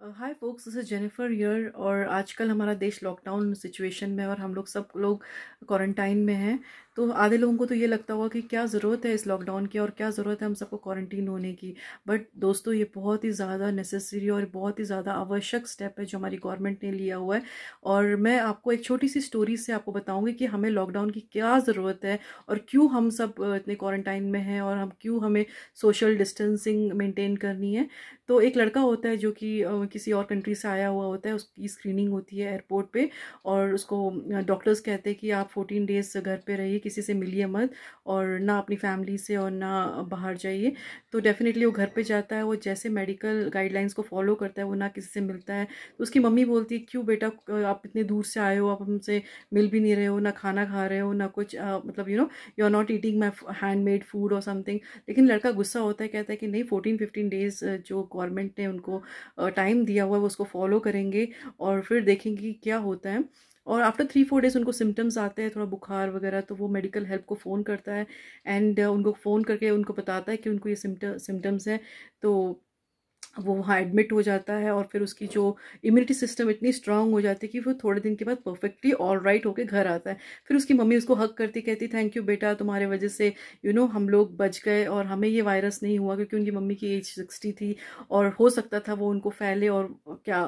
Hi folks this is Jennifer यर और आजकल हमारा देश लॉकडाउन सिचुएशन में और हम लोग सब लोग क्वारंटाइन में हैं। तो आधे लोगों को तो ये लगता होगा कि क्या ज़रूरत है इस लॉकडाउन की और क्या ज़रूरत है हम सबको क्वारंटीन होने की। बट दोस्तों, ये बहुत ही ज़्यादा नेसेसरी और बहुत ही ज़्यादा आवश्यक स्टेप है जो हमारी गवर्नमेंट ने लिया हुआ है। और मैं आपको एक छोटी सी स्टोरी से आपको बताऊँगी कि हमें लॉकडाउन की क्या ज़रूरत है और क्यों हम सब इतने क्वारंटाइन में हैं और हम क्यों हमें सोशल डिस्टेंसिंग मेनटेन करनी है। तो एक लड़का होता है जो कि किसी और कंट्री से आया हुआ होता है, उसकी स्क्रीनिंग होती है एयरपोर्ट पे और उसको डॉक्टर्स कहते हैं कि आप फोर्टीन डेज़ घर पे रहिए किसी से मिलिए मत और ना अपनी फैमिली से और ना बाहर जाइए। तो डेफिनेटली वो घर पे जाता है वो जैसे मेडिकल गाइडलाइंस को फॉलो करता है वो ना किसी से मिलता है। तो उसकी मम्मी बोलती है क्यों बेटा आप इतने दूर से आए हो आप हमसे मिल भी नहीं रहे हो ना खाना खा रहे हो ना कुछ आ, मतलब you know you are not eating my handmade food और समथिंग लेकिन लड़का गुस्सा होता है कहता है कि नहीं फोर्टीन फिफ्टीन डेज़ जो गवर्नमेंट ने उनको टाइम दिया हुआ है वो उसको फॉलो करेंगे और फिर देखेंगे क्या होता है। और आफ्टर थ्री फोर डेज़ उनको सिम्टम्स आते हैं, थोड़ा बुखार वगैरह तो वो मेडिकल हेल्प को फ़ोन करता है एंड उनको फ़ोन करके उनको बताता है कि उनको ये सिम्टम्स हैं तो वो वहाँ एडमिट हो जाता है और फिर उसकी जो इम्यूनिटी सिस्टम इतनी स्ट्रांग हो जाती है कि वो थोड़े दिन के बाद परफेक्टली ऑल राइट होकर घर आता है। फिर उसकी मम्मी उसको हक करती कहती थैंक यू बेटा तुम्हारे वजह से यू you नो know, हम लोग बच गए और हमें ये वायरस नहीं हुआ क्योंकि उनकी मम्मी की एज सिक्सटी थी और हो सकता था वो उनको फैले और क्या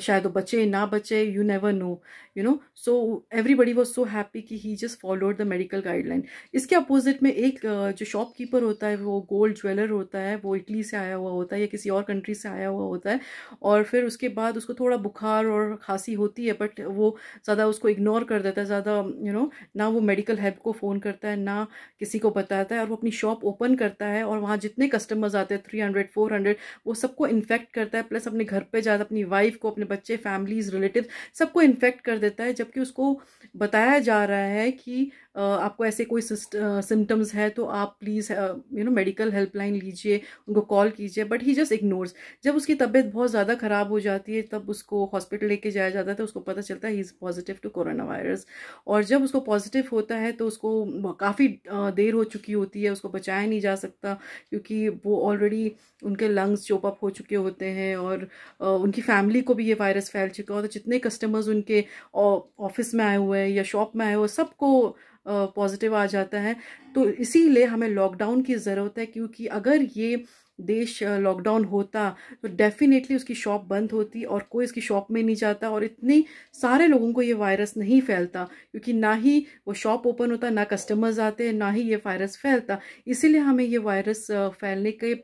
शायद वो बचे ना बचे you never know you know so everybody was so happy कि he just followed the medical guideline इसके अपोजिट में एक जो शॉपकीपर होता है वो गोल्ड ज्वेलर होता है वो इटली से आया हुआ होता है या किसी और कंट्री से आया हुआ होता है और फिर उसके बाद उसको थोड़ा बुखार और खांसी होती है बट वो ज़्यादा उसको इग्नोर कर देता है, ज़्यादा यू नो ना वो मेडिकल हेल्प को फ़ोन करता है, ना किसी को बताता है और वो अपनी शॉप ओपन करता है और वहाँ जितने कस्टमर्स आते हैं थ्री हंड्रेड फोर हंड्रेड वो सबको इन्फेक्ट करता है प्लस अपने घर पर जाता अपनी वाइफ को, अपने बच्चे फैमिलीज़ रिलेटिव सबको इन्फेक्ट कर देता है, जबकि उसको बताया जा रहा है कि आपको ऐसे कोई सिम्टम्स है तो आप please you know medical helpline लीजिए, उनको कॉल कीजिए बट ही जस्ट इग्नोर्स जब उसकी तबीयत बहुत ज़्यादा ख़राब हो जाती है, तब उसको हॉस्पिटल लेके जाया जाता है तो उसको पता चलता है he is positive to corona virus और जब उसको पॉजिटिव होता है तो उसको काफ़ी देर हो चुकी होती है, उसको बचाया नहीं जा सकता, क्योंकि वो ऑलरेडी उनके लंग्स चोप अप हो चुके होते हैं और उनकी फैमिली को भी ये वायरस फैल चुका होता है। जितने कस्टमर्स उनके ऑफ़िस में आए हुए हैं या शॉप में आए हुए सबको पॉजिटिव आ जाता है। तो इसीलिए हमें लॉकडाउन की ज़रूरत है, क्योंकि अगर ये देश लॉकडाउन होता तो डेफिनेटली उसकी शॉप बंद होती और कोई इसकी शॉप में नहीं जाता और इतने सारे लोगों को ये वायरस नहीं फैलता, क्योंकि ना ही वो शॉप ओपन होता, ना कस्टमर्स आते ना ही ये वायरस फैलता। इसीलिए हमें ये वायरस फैलने के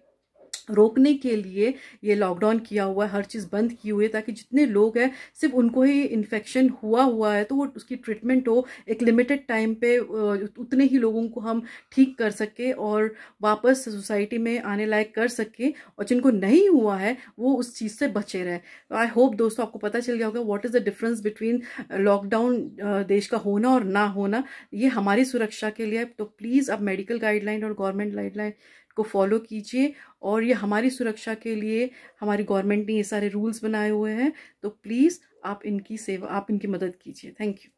रोकने के लिए ये लॉकडाउन किया हुआ है, हर चीज़ बंद की हुई है ताकि जितने लोग हैं, सिर्फ़ उनको ही इन्फेक्शन हुआ हुआ है तो वो उसकी ट्रीटमेंट हो, एक लिमिटेड टाइम पे उतने ही लोगों को हम ठीक कर सके और वापस सोसाइटी में आने लायक कर सके और जिनको नहीं हुआ है, वो उस चीज़ से बचे रहे। तो आई होप दोस्तों आपको पता चल गया होगा what is the difference between lockdown देश का होना और ना होना, ये हमारी सुरक्षा के लिए तो प्लीज़ अब मेडिकल गाइडलाइन और गवर्नमेंट गाइडलाइन को फॉलो कीजिए और ये हमारी सुरक्षा के लिए, हमारी गवर्नमेंट ने ये सारे रूल्स बनाए हुए हैं तो प्लीज़ आप इनकी सेवा, आप इनकी मदद कीजिए। Thank you.